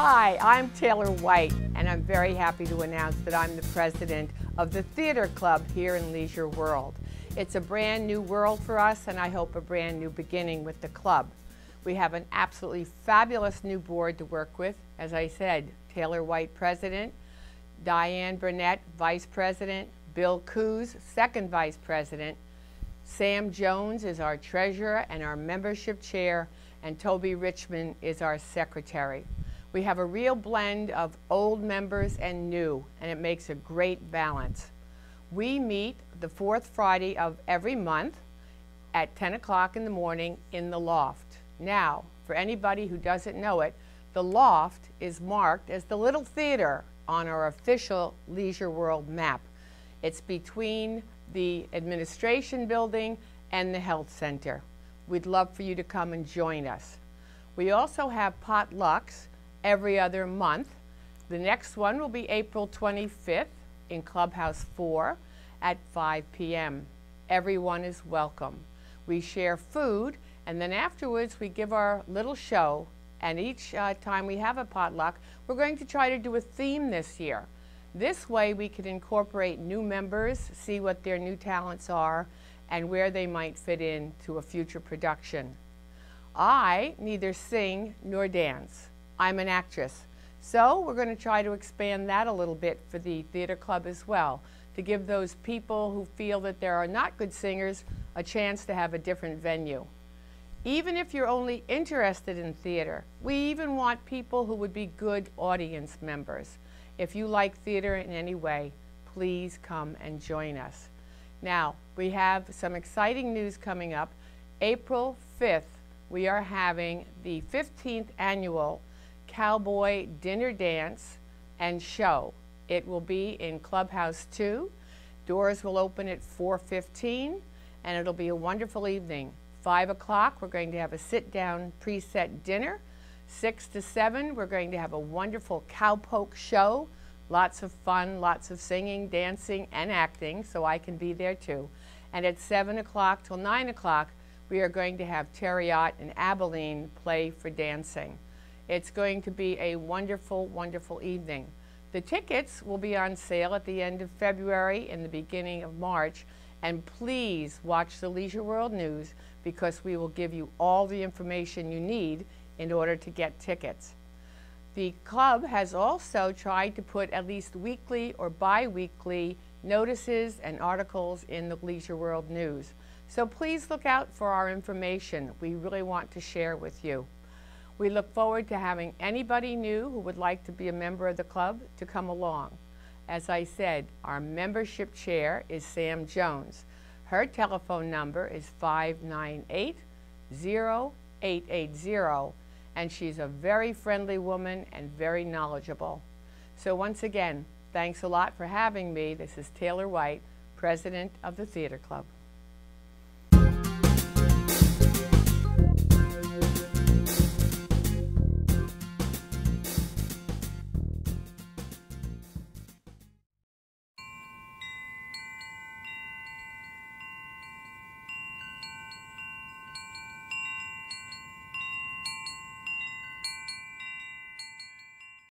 Hi, I'm Taylor White, and I'm very happy to announce that I'm the president of the Theater Club here in Leisure World. It's a brand new world for us, and I hope a brand new beginning with the club. We have an absolutely fabulous new board to work with. As I said, Taylor White, president, Diane Burnett, vice president, Bill Coos, second vice president, Sam Jones is our treasurer and our membership chair, and Toby Richmond is our secretary. We have a real blend of old members and new, and it makes a great balance. We meet the fourth Friday of every month at 10 o'clock in the morning in the loft. Now, for anybody who doesn't know it, the loft is marked as the Little Theater on our official Leisure World map. It's between the administration building and the health center. We'd love for you to come and join us. We also have potlucks every other month. The next one will be April 25th in Clubhouse 4 at 5 p.m. Everyone is welcome. We share food and then afterwards we give our little show and each uh, time we have a potluck, we're going to try to do a theme this year. This way we can incorporate new members, see what their new talents are, and where they might fit in to a future production. I neither sing nor dance. I'm an actress. So we're going to try to expand that a little bit for the theater club as well, to give those people who feel that there are not good singers a chance to have a different venue. Even if you're only interested in theater, we even want people who would be good audience members. If you like theater in any way, please come and join us. Now, we have some exciting news coming up. April 5th, we are having the 15th annual Cowboy Dinner Dance and Show. It will be in Clubhouse 2. Doors will open at 4.15 and it'll be a wonderful evening. 5 o'clock, we're going to have a sit-down preset dinner. 6 to 7, we're going to have a wonderful cowpoke show. Lots of fun, lots of singing, dancing, and acting, so I can be there too. And at 7 o'clock till 9 o'clock, we are going to have Terriot and Abilene play for dancing. It's going to be a wonderful, wonderful evening. The tickets will be on sale at the end of February and the beginning of March. And please watch the Leisure World News because we will give you all the information you need in order to get tickets. The club has also tried to put at least weekly or bi-weekly notices and articles in the Leisure World News. So please look out for our information. We really want to share with you. We look forward to having anybody new who would like to be a member of the club to come along. As I said, our membership chair is Sam Jones. Her telephone number is 598-0880, and she's a very friendly woman and very knowledgeable. So once again, thanks a lot for having me. This is Taylor White, President of the Theater Club.